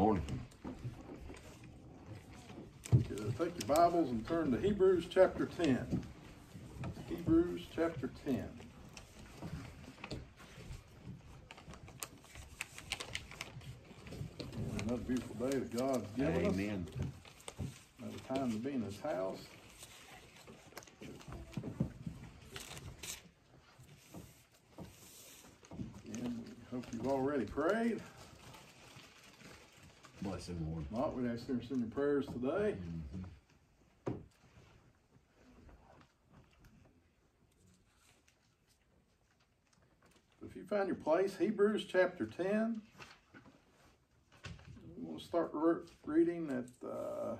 morning. Take your Bibles and turn to Hebrews chapter 10. Hebrews chapter 10. And Another beautiful day that God's given us. Amen. Another time to be in His house. And we hope you've already prayed. Bless him, Lord. Not, we'd ask you to send your prayers today. If you find your place, Hebrews chapter 10. We want to start re- reading at uh,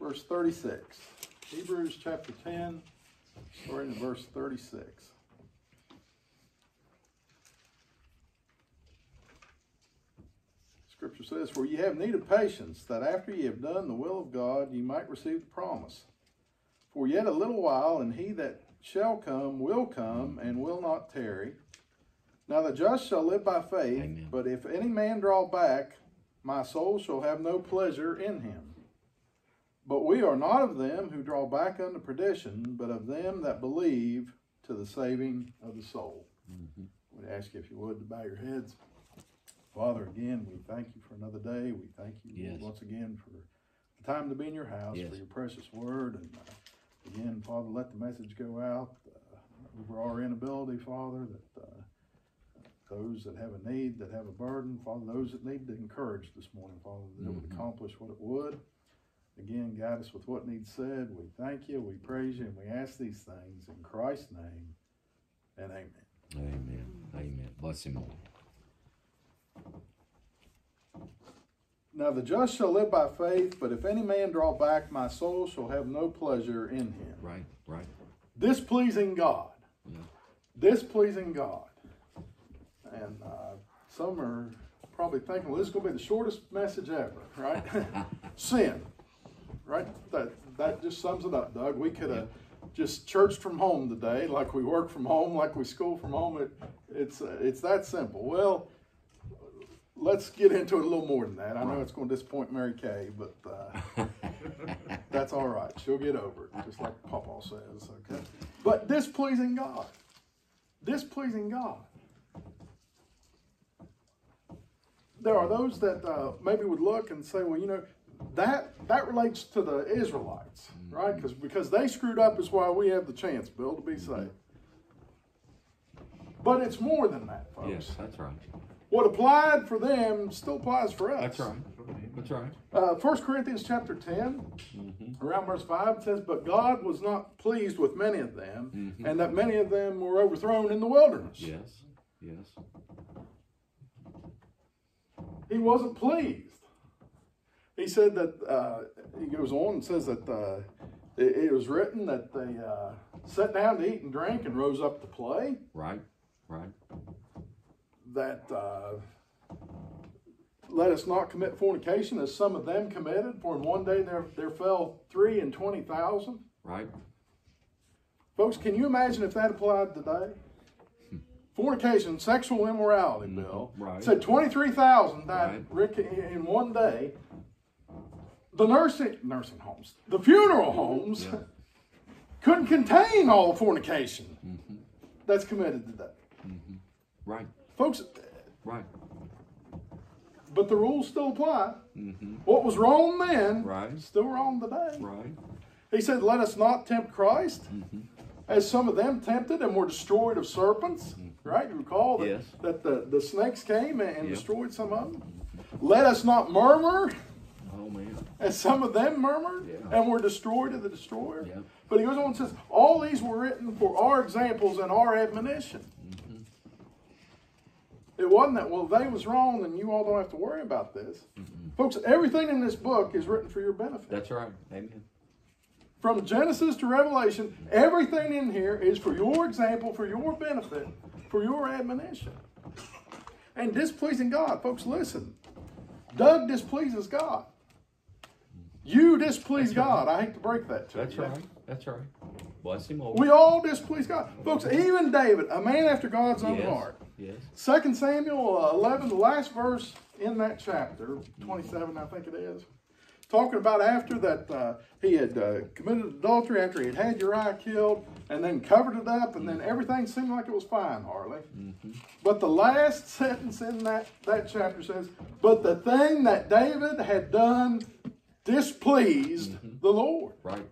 verse 36. Hebrews chapter 10, starting at verse 36. Scripture says, For ye have need of patience, that after ye have done the will of God, ye might receive the promise. For yet a little while, and he that shall come will come, and will not tarry. Now the just shall live by faith, Amen. but if any man draw back, my soul shall have no pleasure in him. But we are not of them who draw back unto perdition, but of them that believe to the saving of the soul. Mm-hmm. Would ask you if you would to bow your heads. Father, again, we thank you for another day. We thank you Yes. once again for the time to be in your house, Yes. for your precious word. And uh, again, Father, let the message go out uh, over our inability, Father, that uh, those that have a need, that have a burden, Father, those that need to encourage this morning, Father, that it would Mhm. accomplish what it would. Again, guide us with what needs said. We thank you, we praise you, and we ask these things in Christ's name and amen. Amen. Amen. Bless him, Lord. Now the just shall live by faith, but if any man draw back, my soul shall have no pleasure in him. Right, right. Displeasing God. Yeah. Displeasing God. And uh, some are probably thinking, well, this is going to be the shortest message ever, right? Sin. Right? That, that just sums it up, Doug. We could have just churched from home today, like we work from home, like we school from home. It, it's, it's that simple. Well, let's get into it a little more than that. I know it's going to disappoint Mary Kay, but uh, that's all right. She'll get over it, just like Papa says. Okay, but displeasing God, displeasing God. There are those that uh, maybe would look and say, well, you know, that that relates to the Israelites, right? Because because they screwed up is why we have the chance, Bill, to be saved. But it's more than that, folks. Yes, that's right. What applied for them still applies for us. That's right. That's right. Uh, 1 Corinthians chapter 10, around verse 5, it says, But God was not pleased with many of them, and that many of them were overthrown in the wilderness. Yes, yes. He wasn't pleased. He said that, uh, he goes on and says that uh, it, it was written that they uh, sat down to eat and drink and rose up to play. Right, right. That uh, let us not commit fornication as some of them committed, for in one day there, there fell three and twenty thousand. Right. Folks, can you imagine if that applied today? Fornication, sexual immorality, mm-hmm. Bill. right. Said 23,000 died Right. In one day. The nursing nursing homes, the funeral homes, Yeah. couldn't contain all the fornication mm-hmm. that's committed today. Mm-hmm. Right, Folks, right. but the rules still apply. Mm-hmm. What was wrong then, Right. still wrong today. Right. He said, Let us not tempt Christ, mm-hmm. as some of them tempted and were destroyed of serpents. Mm-hmm. Right? You recall that, Yes. that the, the snakes came and, and Yep. destroyed some of them? Let us not murmur, Oh man. as some of them murmured Yeah. and were destroyed of the destroyer. Yep. But he goes on and says, All these were written for our examples and our admonition. Mm-hmm. It wasn't that, well, they was wrong and you all don't have to worry about this. Folks, everything in this book is written for your benefit. That's right. Amen. From Genesis to Revelation, everything in here is for your example, for your benefit, for your admonition. And displeasing God. Folks, listen. Doug displeases God. You displease God. I hate to break that to That's you. right. That's right. Bless him. We all displease God. Folks, even David, a man after God's own yes. heart. Yes. 2 Samuel uh, 11, the last verse in that chapter, 27, I think it is, talking about after that uh, he had uh, committed adultery, after he had had Uriah killed, and then covered it up, and then everything seemed like it was fine, Harley. But the last sentence in that, that chapter says, But the thing that David had done displeased the Lord. Right.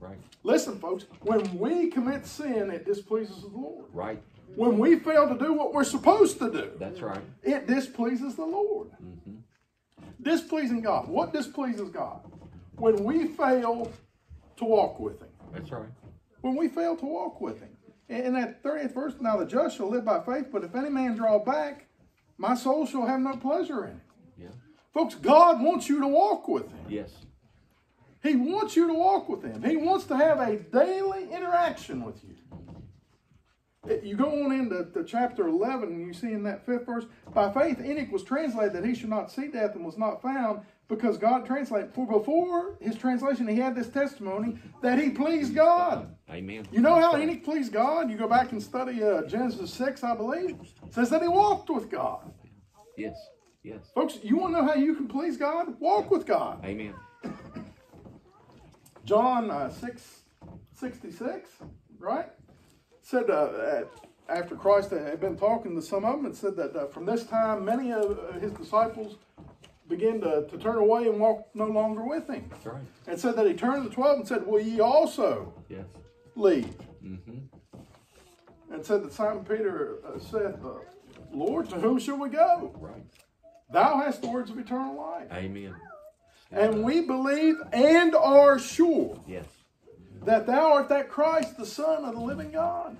Right. Listen, folks, when we commit sin, it displeases the Lord. Right. When we fail to do what we're supposed to do, That's right. it displeases the Lord. Mm-hmm. Displeasing God. What displeases God? When we fail to walk with Him. That's right. When we fail to walk with Him. In that 30th verse, now the just shall live by faith, but if any man draw back, my soul shall have no pleasure in it. Yeah. Folks, God wants you to walk with Him. Yes. He wants you to walk with Him. He wants to have a daily interaction with you. You go on into to chapter 11 and you see in that fifth verse, by faith Enoch was translated that he should not see death and was not found because God translated. For before his translation, he had this testimony that he pleased God. Amen. You know how Enoch pleased God? You go back and study uh, Genesis 6, I believe. It says that he walked with God. Yes. Yes. Folks, you want to know how you can please God? Walk with God. Amen. John uh, 6, 66, right? Said uh, at, after Christ had been talking to some of them, it said that uh, from this time many of uh, his disciples began to, to turn away and walk no longer with him. That's right. And said that he turned to the 12 and said, Will ye also Yes. leave? Mm-hmm. And said that Simon Peter uh, said, uh, Lord, to whom shall we go? Right. Thou hast the words of eternal life. Amen. And we believe and are sure Yes. That thou art that Christ, the Son of the living God.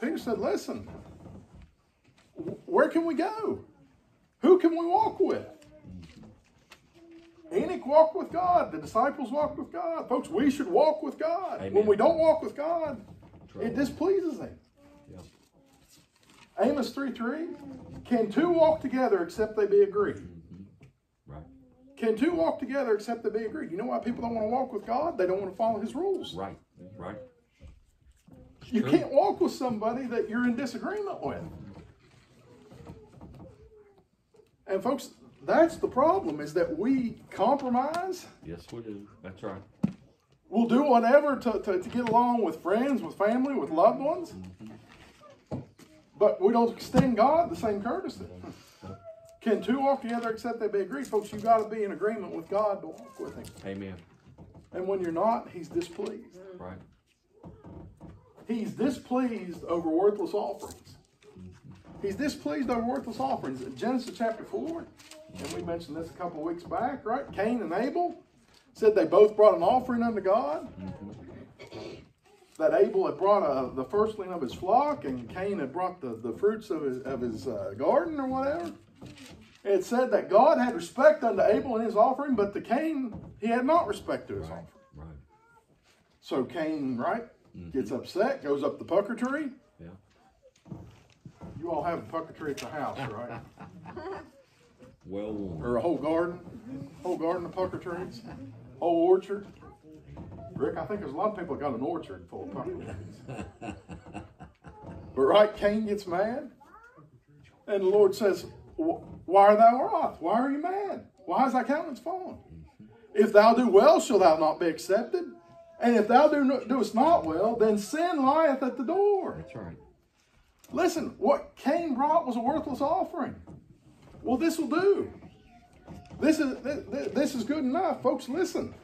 Peter said, Listen, where can we go? Who can we walk with? Enoch walked with God. The disciples walked with God. Folks, we should walk with God. When we don't walk with God, Trouble. it displeases Him. Yeah. Amos 3 3. Can two walk together except they be agreed? Can two walk together except they be agreed? You know why people don't want to walk with God? They don't want to follow His rules. Right. Right. You True. can't walk with somebody that you're in disagreement with. And folks, that's the problem is that we compromise. Yes, we do. That's right. We'll do whatever to, to, to get along with friends, with family, with loved ones. Mm-hmm. But we don't extend God the same courtesy. Can two walk together except they be agreed? Folks, you've got to be in agreement with God to walk with Him. Amen. And when you're not, He's displeased. Right. He's displeased over worthless offerings. He's displeased over worthless offerings. In Genesis chapter 4, and we mentioned this a couple of weeks back, right? Cain and Abel said they both brought an offering unto God. That Abel had brought uh the firstling of his flock, and Cain had brought the, the fruits of his, of his uh, garden or whatever. It said that God had respect unto Abel and his offering, but to Cain, he had not respect to his offering. Right. So Cain, right, mm-hmm. gets upset, goes up the pucker tree. Yeah. You all have a pucker tree at the house, right? Well worn. or a whole garden, whole garden of pucker trees, whole orchard. Rick, I think there's a lot of people that got an orchard full of pucker trees. But right, Cain gets mad, and the Lord says, "Wh- "Why are thou wroth? Why are you mad? Why is thy countenance fallen? If thou do well, shall thou not be accepted? And if thou do no, doest not well, then sin lieth at the door." That's right. Listen, what Cain brought was a worthless offering. Well, this will do. This is this, this is good enough, folks. Listen,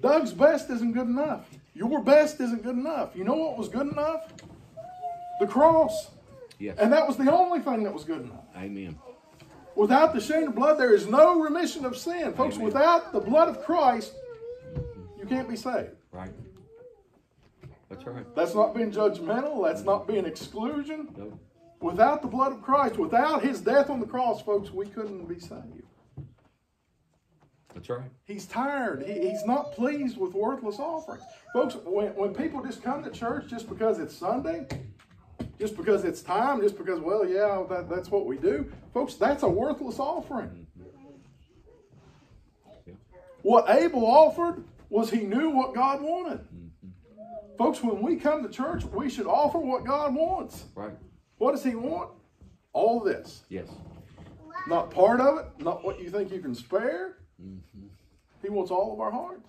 Doug's best isn't good enough. Your best isn't good enough. You know what was good enough? The cross, Yes. and that was the only thing that was good enough. Amen. Without the shed of blood, there is no remission of sin, folks. Amen. Without the blood of Christ, you can't be saved. Right. That's right. That's not being judgmental. That's not being exclusion. No. Without the blood of Christ, without his death on the cross, folks, we couldn't be saved. That's right. He's tired. He, he's not pleased with worthless offerings. Folks, when, when people just come to church just because it's Sunday, just because it's time, just because, well, yeah, that, that's what we do, folks, that's a worthless offering. What Abel offered was he knew what God wanted. Folks, when we come to church, we should offer what God wants. Right. What does he want? All this. Yes. Not part of it, not what you think you can spare. Mm-hmm. He wants all of our heart.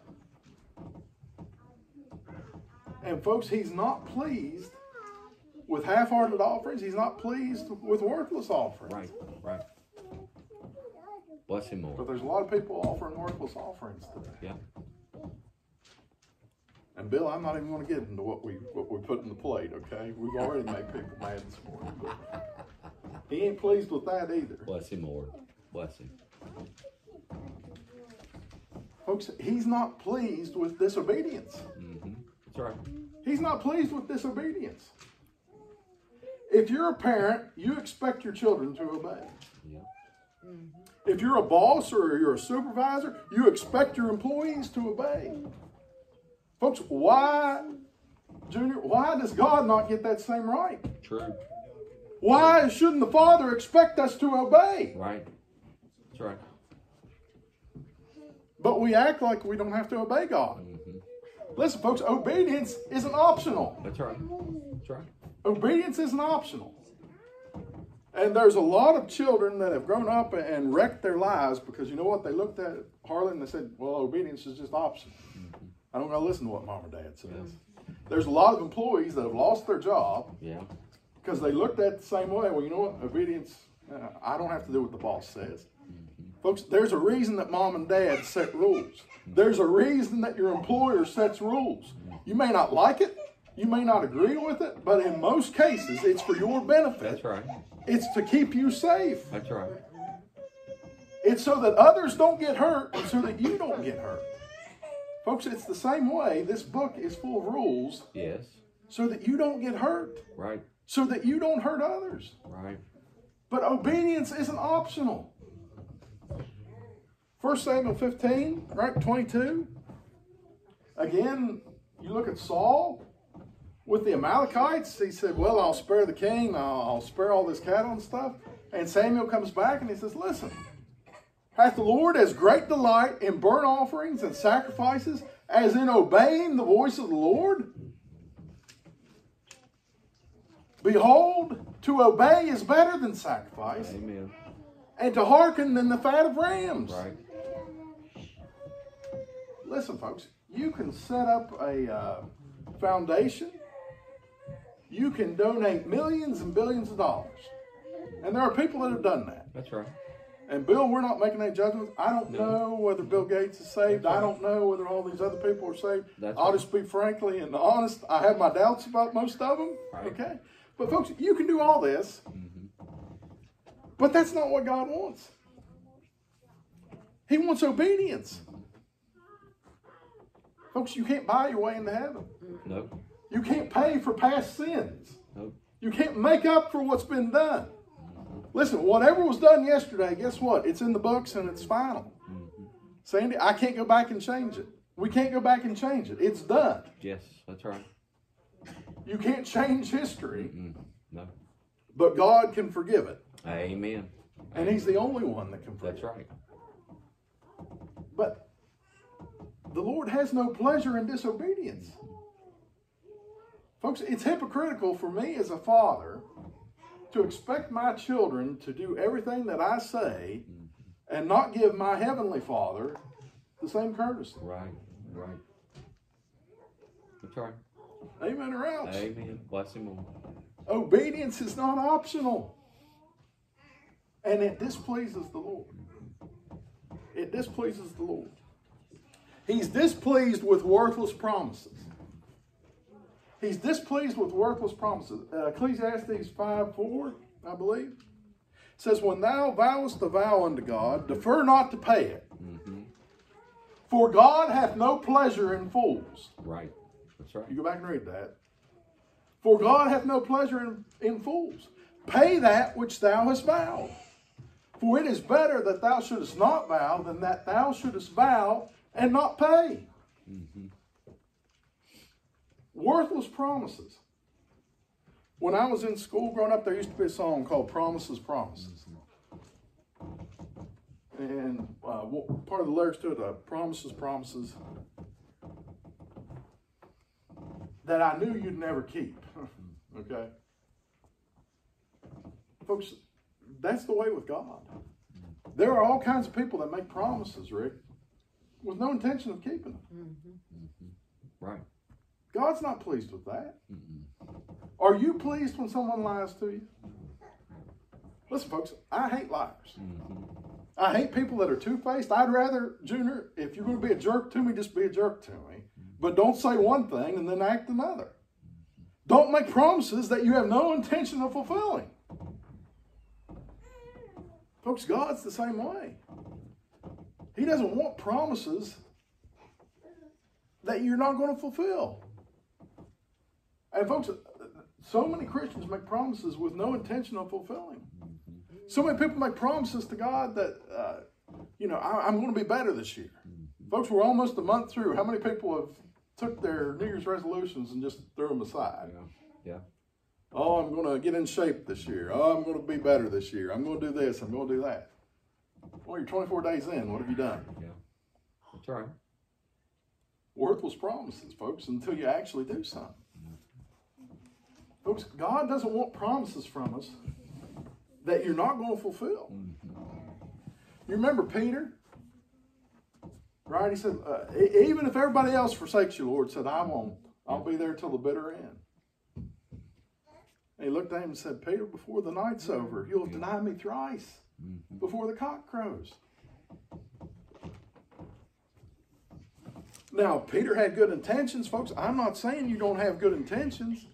And folks, he's not pleased with half-hearted offerings. He's not pleased with worthless offerings. Right. Right. Bless him, more. But there's a lot of people offering worthless offerings today. Yeah. And Bill, I'm not even going to get into what we what we put in the plate. Okay, we've already made people mad this morning. He ain't pleased with that either, Bless him, Lord. Bless him. folks. He's not pleased with disobedience. Mm-hmm. That's right. He's not pleased with disobedience. If you're a parent, you expect your children to obey. Yeah. If you're a boss or you're a supervisor, you expect your employees to obey. Folks, why, Junior, why does God not get that same right? True. Why shouldn't the Father expect us to obey? Right. That's right. But we act like we don't have to obey God. Mm-hmm. Listen, folks, obedience isn't optional. That's right. That's right. Obedience isn't optional. And there's a lot of children that have grown up and wrecked their lives because you know what? They looked at Harlan and they said, well, obedience is just optional. I don't got to listen to what mom or dad says. There's a lot of employees that have lost their job Yeah. because they looked at it the same way. Well, you know what? Obedience, uh, I don't have to do what the boss says. Folks, there's a reason that mom and dad set rules. There's a reason that your employer sets rules. You may not like it, you may not agree with it, but in most cases, it's for your benefit. That's right. It's to keep you safe. That's right. It's so that others don't get hurt and so that you don't get hurt. Folks, it's the same way. This book is full of rules Yes. so that you don't get hurt, Right. so that you don't hurt others. Right. But obedience isn't optional. 1 Samuel 15, right? 22. Again, you look at Saul with the Amalekites. He said, Well, I'll spare the king, I'll, I'll spare all this cattle and stuff. And Samuel comes back and he says, Listen, hath the Lord as great delight in burnt offerings and sacrifices as in obeying the voice of the Lord? Behold, to obey is better than sacrifice, Amen. and to hearken than the fat of rams. Right. Listen, folks, you can set up a uh, foundation. You can donate millions and billions of dollars. And there are people that have done that. That's right. And Bill, we're not making any judgments. I don't No. know whether Bill Gates is saved. I don't know whether all these other people are saved. That's I'll right. just be frankly and honest. I have my doubts about most of them. Right. Okay? But folks, you can do all this. Mm-hmm. But that's not what God wants. He wants obedience. Folks, you can't buy your way into heaven. Nope. You can't pay for past sins. Nope. You can't make up for what's been done. Listen, whatever was done yesterday, guess what? It's in the books and it's final. Sandy, I can't go back and change it. We can't go back and change it. It's done. Yes. That's right. You can't change history, Mm. No. but God can forgive it. Amen. And He's the only one that can forgive That's right. But the Lord has no pleasure in disobedience. Folks, it's hypocritical for me as a father to expect my children to do everything that I say and not give my heavenly Father the same courtesy. Right. Right. That's right. Amen or else. Amen. Bless him, Lord. Obedience is not optional. And it displeases the Lord. It displeases the Lord. He's displeased with worthless promises. He's displeased with worthless promises. Uh, Ecclesiastes 5 4, I believe, says, When thou vowest a vow unto God, defer not to pay it. For God hath no pleasure in fools. Right. That's right. You go back and read that. For God hath no pleasure in, in fools. Pay that which thou hast vowed. For it is better that thou shouldest not vow than that thou shouldest vow and not pay. Worthless promises. When I was in school growing up, there used to be a song called Promises, Promises. And uh, part of the lyrics to it, uh, Promises, Promises, that I knew you'd never keep. okay? Folks, that's the way with God. There are all kinds of people that make promises, Rick, with no intention of keeping them. God's not pleased with that. Mm-mm. Are you pleased when someone lies to you? Listen, folks, I hate liars. Mhm. I hate people that are two faced. I'd rather, Junior, if you're going to be a jerk to me, just be a jerk to me. But don't say one thing and then act another. Don't make promises that you have no intention of fulfilling. Folks, God's the same way. He doesn't want promises that you're not going to fulfill. And, folks, so many Christians make promises with no intention of fulfilling. So many people make promises to God that, uh, you know, I, am going to be better this year. Folks, we're almost a month through. How many people have took their New Year's resolutions and just threw them aside? Yeah. Yeah. Oh, I'm going to get in shape this year. Oh, I'm going to be better this year. I'm going to do this. I'm going to do that. Well, you're 24 days in. What have you done? Yeah. That's right. Worthless promises, folks, until you actually do something. Folks, God doesn't want promises from us that you're not going to fulfill. Mm-hmm. You remember Peter? Right? He said, uh, "E- even if everybody else forsakes you, Lord, said, I won't. I'll be there till the bitter end. And he looked at him and said, Peter, before the night's mm-hmm. over, you'll deny me thrice mm-hmm. before the cock crows. Now, Peter had good intentions, folks. I'm not saying you don't have good intentions,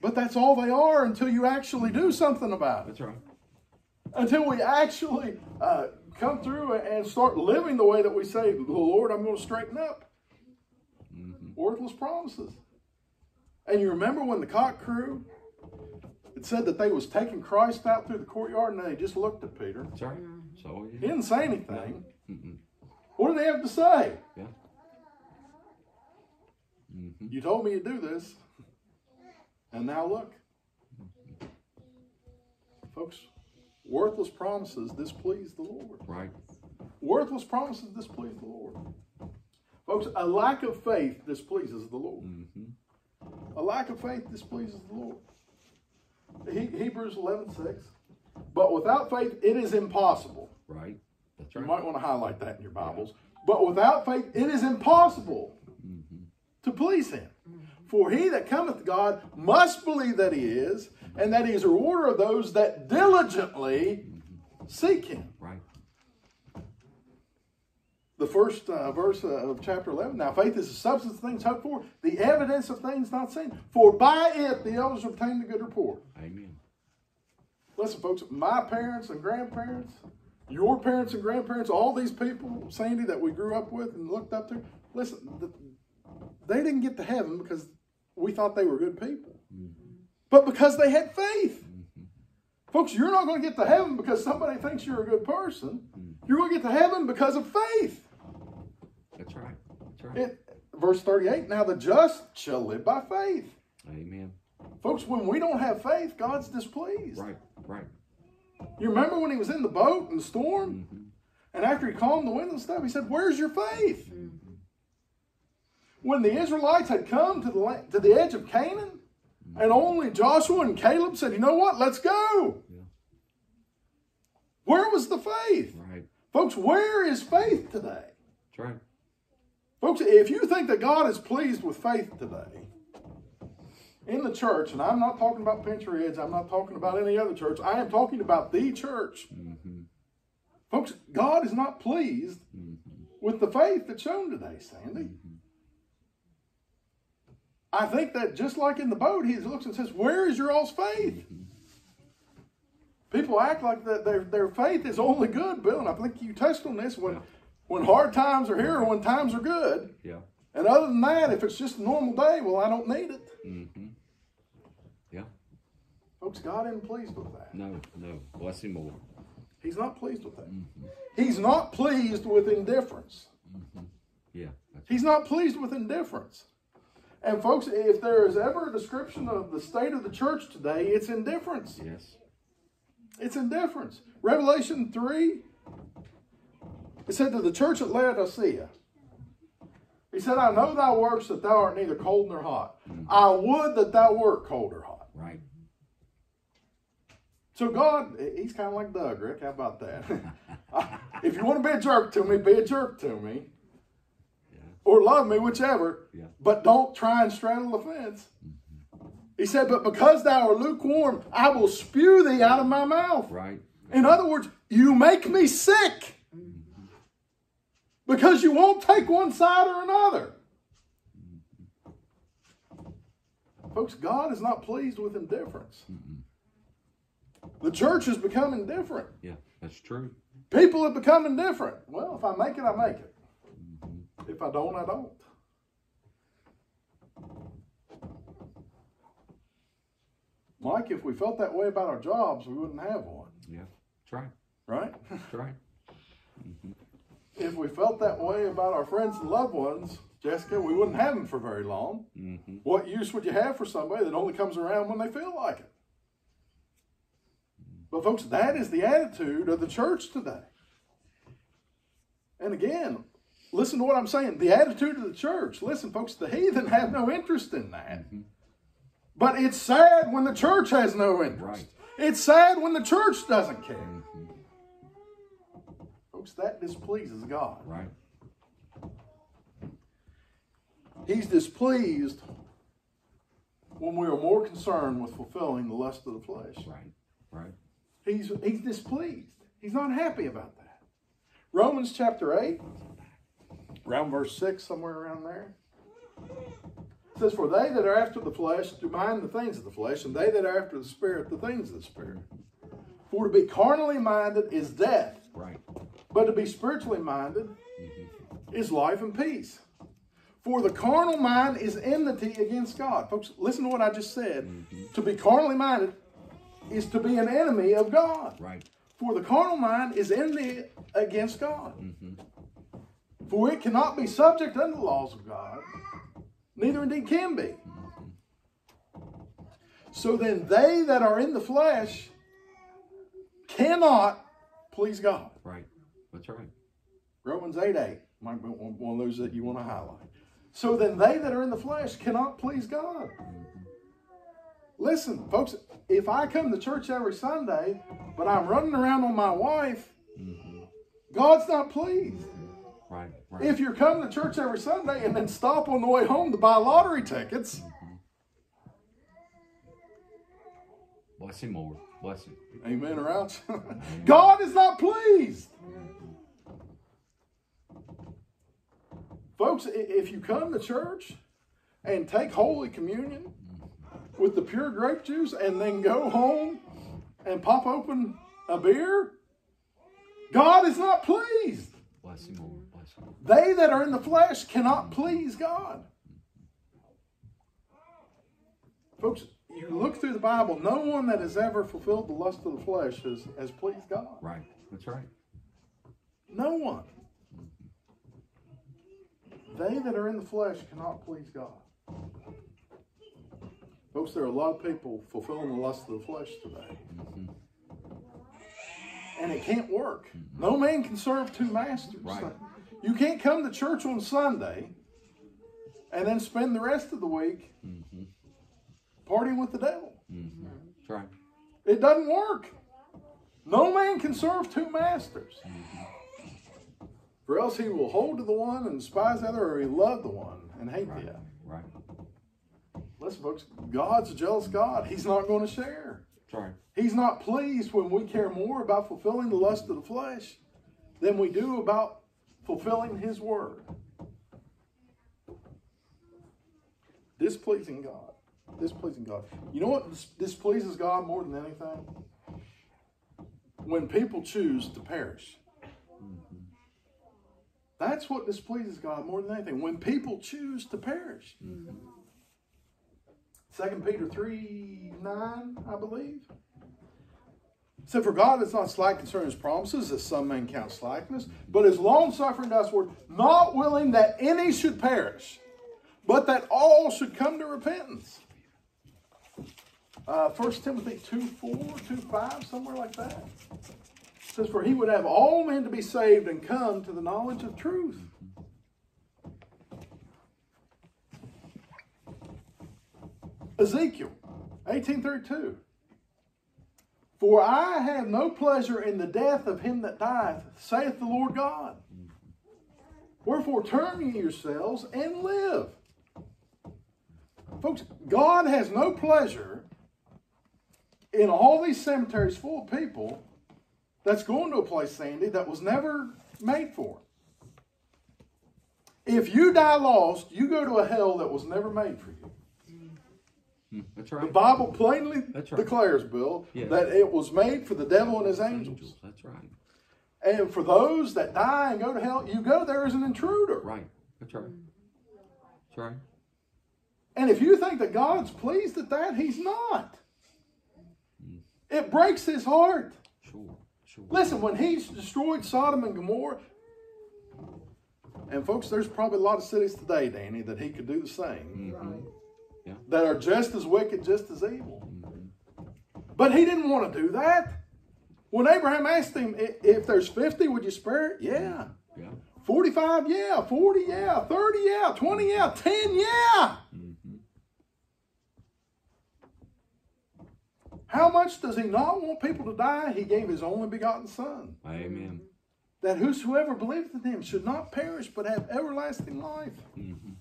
but that's all they are until you actually do something about it That's right. until we actually uh, come through and start living the way that we say, Lord, I'm going to straighten up. Worthless promises. And you remember when the cock crew, it said that they was taking Christ out through the courtyard and they just looked at Peter. That's right. So He didn't say anything. Mm-mm. What did they have to say? Yeah. Mm-hmm. You told me you'd do this. And now look. Folks, worthless promises displease the Lord. Right. Worthless promises displease the Lord. Folks, a lack of faith displeases the Lord. Mm-hmm. A lack of faith displeases the Lord. He, Hebrews 11 6. But without faith, it is impossible. Right. That's You might want to highlight that in your Bibles. But without faith, it is impossible to please Him. For he that cometh to God must believe that He is, and that He is a rewarder of those that diligently seek Him. Right. the first uh, verse of chapter 11. Now, faith is the substance of things hoped for, the evidence of things not seen. For by it the elders obtained the good report. Amen. Listen, folks, my parents and grandparents, your parents and grandparents, all these people, Sandy, that we grew up with and looked up to, listen, th- they didn't get to heaven because we thought they were good people, but because they had faith. Folks, you're not going to get to heaven because somebody thinks you're a good person. You're going to get to heaven because of faith. That's right. That's right. It, verse 38 Now the just shall live by faith. Amen. Folks, when we don't have faith, God's displeased. Right. Right. You remember when he was in the boat in the storm? Mm-hmm. And after he calmed the wind and stuff, he said, Where's your faith? When the Israelites had come to the, la- to the edge of Canaan, and only Joshua and Caleb said, You know what? Let's go. Yeah. Where was the faith? Right. Folks, where is faith today? That's right. Folks, if you think that God is pleased with faith today in the church, and I'm not talking about Pinch Ridge, I'm not talking about any other church, I am talking about the church. Mm-hmm. Folks, God is not pleased mm-hmm. with the faith that's shown today, Sandy. Mm-hmm. I think that just like in the boat, he looks and says, Where is your all's faith? People act like that their, their faith is only good, Bill, and I think you touched on this when when hard times are here or when times are good. Yeah. And other than that, if it's just a normal day, well, I don't need it. Mm-hmm. Yeah. Folks, God isn't pleased with that. No. No. Bless him more. He's not pleased with that. He's not pleased with indifference. Yeah. He's not pleased with indifference. And folks, if there is ever a description of the state of the church today, it's indifference. yes. It's indifference. Revelation 3, it said to the church at Laodicea, He said, I know thy works that thou art neither cold nor hot. Mm-hmm. I would that thou wert cold or hot. Right. So God, he's kind of like Doug, Rick. How about that? if you want to be a jerk to me, be a jerk to me. Or love me, whichever. Yeah. But don't try and straddle the fence. He said, But because thou art lukewarm, I will spew thee out of my mouth. Right. In other words, you make me sick because you won't take one side or another. Folks, God is not pleased with indifference. The church has become indifferent. Yeah. That's true. People have become indifferent. Well, if I make it, I make it. If I don't, I don't. Mike, if we felt that way about our jobs, we wouldn't have one, Yeah. That's right. right? That's right. if we felt that way about our friends and loved ones, Jessica, we wouldn't have them for very long. Mm-hmm. What use would you have for somebody that only comes around when they feel like it? But, folks, that is the attitude of the church today. And again, listen to what I'm saying. The attitude of the church. Listen, folks, the heathen have no interest in that. Mm-hmm. But it's sad when the church has no interest. Right. It's sad when the church doesn't care. Mm-hmm. Folks, that displeases God. Right. He's displeased when we are more concerned with fulfilling the lust of the flesh. Right. Right. He's, he's displeased. He's not happy about that. Romans chapter 8, around verse 6, somewhere around there, says, For they that are after the flesh do mind the things of the flesh, and they that are after the Spirit the things of the Spirit. For to be carnally minded is death, Right. but to be spiritually minded mm-hmm. is life and peace. For the carnal mind is enmity against God. Folks, listen to what I just said. Mm-hmm. To be carnally minded is to be an enemy of God. Right. For the carnal mind is enmity against God. Mm-hmm. For it cannot be subject unto the laws of God, neither indeed can be. So then they that are in the flesh cannot please God. Right. That's right. Romans 8 8 might be one one of those that you want to highlight. So then they that are in the flesh cannot please God. Listen, folks, if I come to church every Sunday, but I'm running around on my wife, mm-hmm. God's not pleased. Right. Right. If you're coming to church every Sunday and then stop on the way home to buy lottery tickets, mm-hmm. Bless him, Lord. Bless him. amen or ouch, God is not pleased. Folks, if you come to church and take Holy Communion with the pure grape juice and then go home and pop open a beer, God is not pleased. Bless him, Lord. They that are in the flesh cannot please God. Folks, you look through the Bible, no one that has ever fulfilled the lust of the flesh has, has pleased God. Right. That's right. No one. They that are in the flesh cannot please God. Folks, there are a lot of people fulfilling the lust of the flesh today. Mm-hmm. And it can't work. No man can serve two masters. Right. You can't come to church on Sunday and then spend the rest of the week mm-hmm. partying with the devil. Mm-hmm. That's right. It doesn't work. No man can serve two masters. Mm-hmm. For else he will hold to the one and despise the other, or he love the one and hate Right. the other. Right. Listen, folks, God's a jealous God. He's not going to share. Right. He's not pleased when we care more about fulfilling the lust of the flesh than we do about fulfilling his word. Displeasing God. Displeasing God. You know what displeases God more than anything? When people choose to perish. Mm-hmm. That's what displeases God more than anything. When people choose to perish. Mm-hmm. 2 Peter 3 9, I believe. So for God is not slack concerning his promises, as some men count slackness, but is long suffering to usward, not willing that any should perish, but that all should come to repentance. Uh, 1 Timothy 2 4, 2 5, somewhere like that. Says, For he would have all men to be saved and come to the knowledge of truth. Ezekiel 1832. For I have no pleasure in the death of him that dieth, saith the Lord God. Wherefore turn ye yourselves and live. Folks, God has no pleasure in all these cemeteries full of people that's going to a place, Sandy, that was never made for. If you die lost, you go to a hell that was never made for you. Hmm, That's The. Bible plainly That's right. declares, Bill, Yeah. that it was made for the devil and his angels. Angels. That's right. And for those that die and go to hell, you go there as an intruder. Right. That's right. That's right. And if you think that God's pleased at that, He's not. It breaks His heart. Sure. Sure. Listen, when He's destroyed Sodom and Gomorrah, and folks, there's probably a lot of cities today, Danny, that He could do the same, Mm-hmm. that are just as wicked, just as evil. But He didn't want to do that. When Abraham asked him, if there's 50, would you spare it? Yeah. Yeah. 45, yeah. 40, yeah. 30, yeah. 20, yeah. 10, yeah. Mm-hmm. How much does he not want people to die? He gave his only begotten Son, Amen. that whosoever believeth in him should not perish but have everlasting life. Mm-hmm.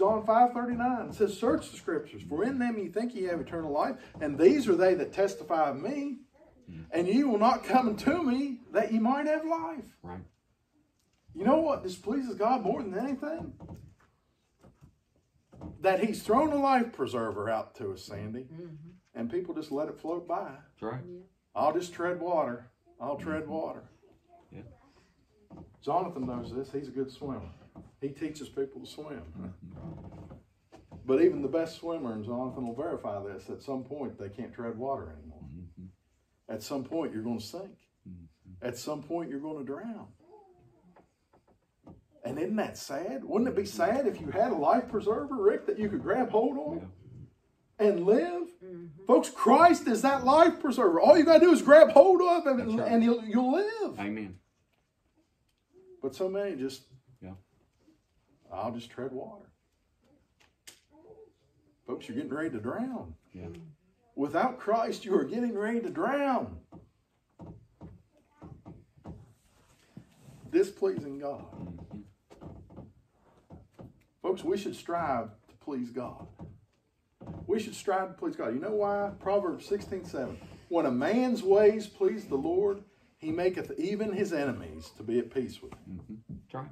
John 5 39 says, Search the scriptures, for in them ye think ye have eternal life, and these are they that testify of me, hmm. and ye will not come unto me that ye might have life. Right. You know what displeases God more than anything? That He's thrown a life preserver out to us, Sandy, mm-hmm. and people just let it float by. That's right. I'll just tread water. I'll tread mm-hmm. water. Yeah. Jonathan knows this. He's a good swimmer. He teaches people to swim. But even the best swimmer, and Jonathan will verify this, at some point they can't tread water anymore. At some point you're going to sink. At some point you're going to drown. And isn't that sad? Wouldn't it be sad if you had a life preserver, Rick, that you could grab hold on and live? Folks, Christ is that life preserver. All you got to do is grab hold of and, right. and you'll, you'll live. Amen. But so many just, Yeah. I'll just tread water. Folks, you're getting ready to drown. Yeah. Without Christ, you are getting ready to drown. Displeasing God. Folks, we should strive to please God. We should strive to please God. You know why? Proverbs 16 7. When a man's ways please the Lord, he maketh even his enemies to be at peace with him. Mm-hmm. That's right.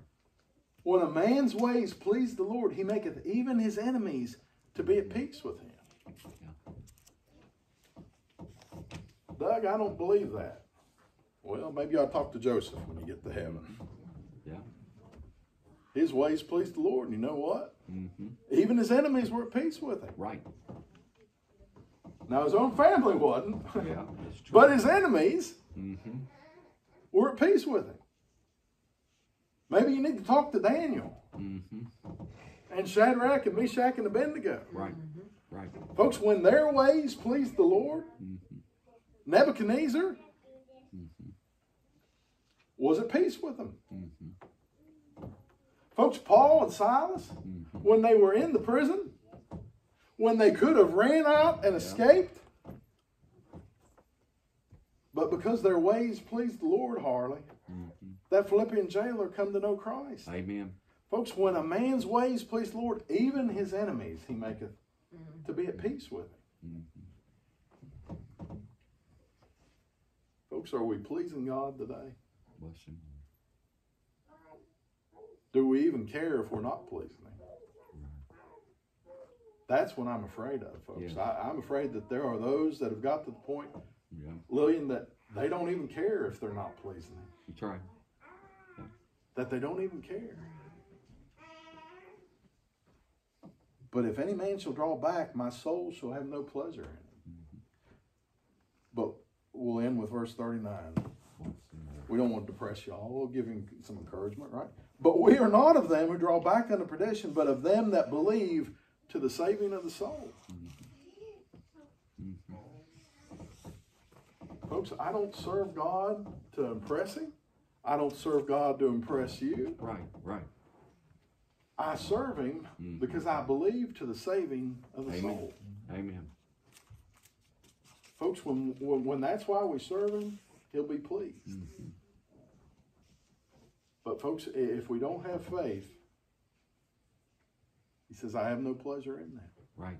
When a man's ways please the Lord, he maketh even his enemies to be at peace with him. Doug, I don't believe that. Well, maybe I'll talk to Joseph when you get to heaven. Yeah. His ways pleased the Lord, and you know what? Mm-hmm. Even his enemies were at peace with him. Right. Now, his own family wasn't, Yeah. But his enemies Mm-hmm. were at peace with him. Maybe you need to talk to Daniel Mm-hmm. and Shadrach and Meshach and Abednego. Right. Mm-hmm. Right. Folks, when their ways pleased the Lord, mm-hmm. Nebuchadnezzar mm-hmm. was at peace with them. Folks, Paul and Silas, when they were in the prison, when they could have ran out and escaped, but because their ways pleased the Lord, Harley, that Philippian jailer come to know Christ. Amen. Folks, when a man's ways please the Lord, even his enemies he maketh mm-hmm. to be at peace with him. Folks, are we pleasing God today? Bless him. Do we even care if we're not pleasing Him? That's what I'm afraid of, folks. Yeah. I, I'm afraid that there are those that have got to the point, Yeah. Lillian, that they don't even care if they're not pleasing Him. That's right. That they don't even care. But if any man shall draw back, my soul shall have no pleasure in him. But we'll end with verse 39. We don't want to depress y'all. We'll give him some encouragement, right? But we are not of them who draw back unto perdition, but of them that believe to the saving of the soul. Folks, I don't serve God to impress him. I don't serve God to impress you. Right. Right. I serve him because I believe to the saving of the Amen. soul. Amen. folks, when, when, when that's why we serve him, he'll be pleased. Mhm. But folks, if we don't have faith, he says, I have no pleasure in that. Right.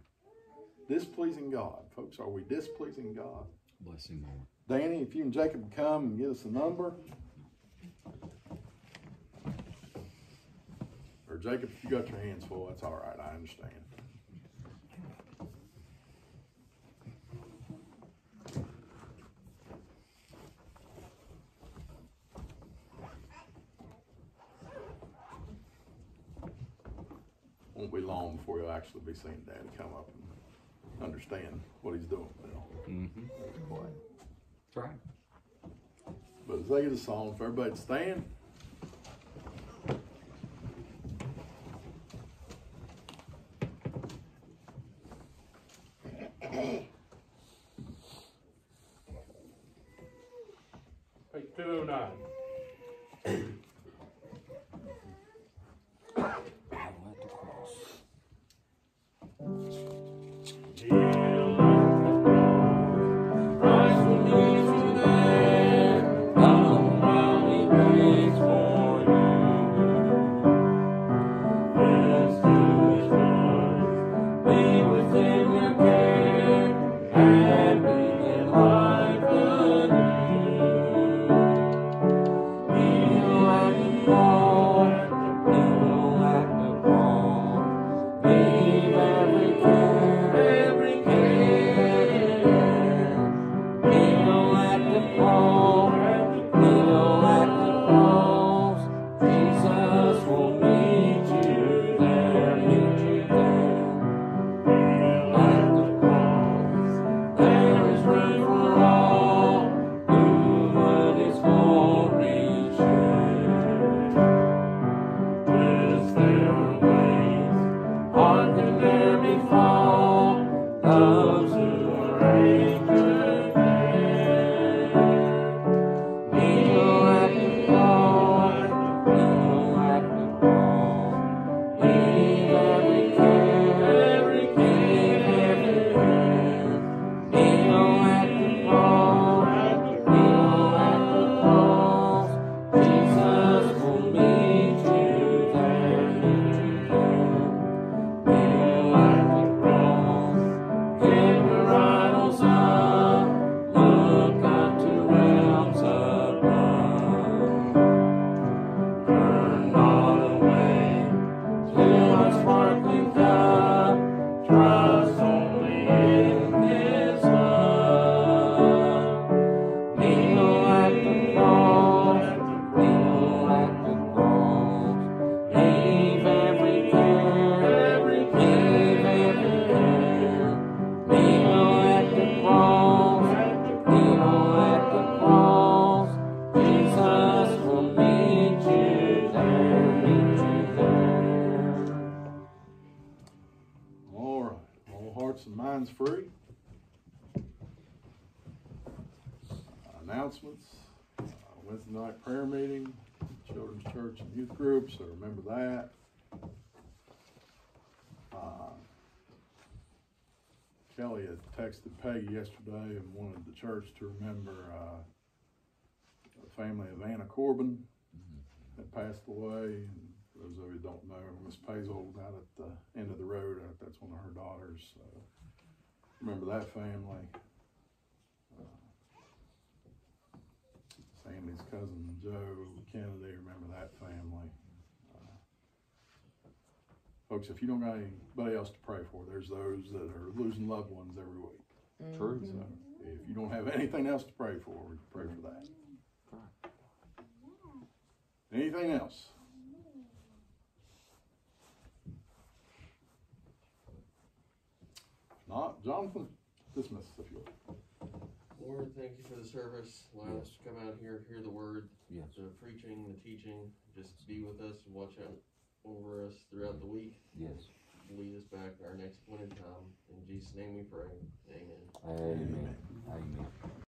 Displeasing God. Folks, are we displeasing God? Bless him, Lord. Danny, if you and Jacob come and give us a number. Or Jacob, if you got your hands full, that's all right, I understand. Won't be long before you'll actually be seeing Daddy come up and understand what he's doing, you know. Mm-hmm. He's. That's right. But as they get a song, if everybody stand. Page two oh nine. Kelly had texted Peggy yesterday and wanted the church to remember, uh, the family of Anna Corbin that passed away. And those of you don't know, Miss Pazel out at the end of the road, that's one of her daughters. So remember that family. Uh, Sandy's cousin Joe Kennedy, remember that family. Folks, if you don't got anybody else to pray for, there's those that are losing loved ones every week. True. So if you don't have anything else to pray for, pray for that. Anything else? Not, Jonathan, dismiss if you will. Lord, thank you for the service. Allow us to come out here, hear the word, Yes. the preaching, the teaching. Just be with us and watch out over us throughout the week. Yes. Lead us back our next point appointed time. In Jesus' name we pray. Amen. Amen. Amen.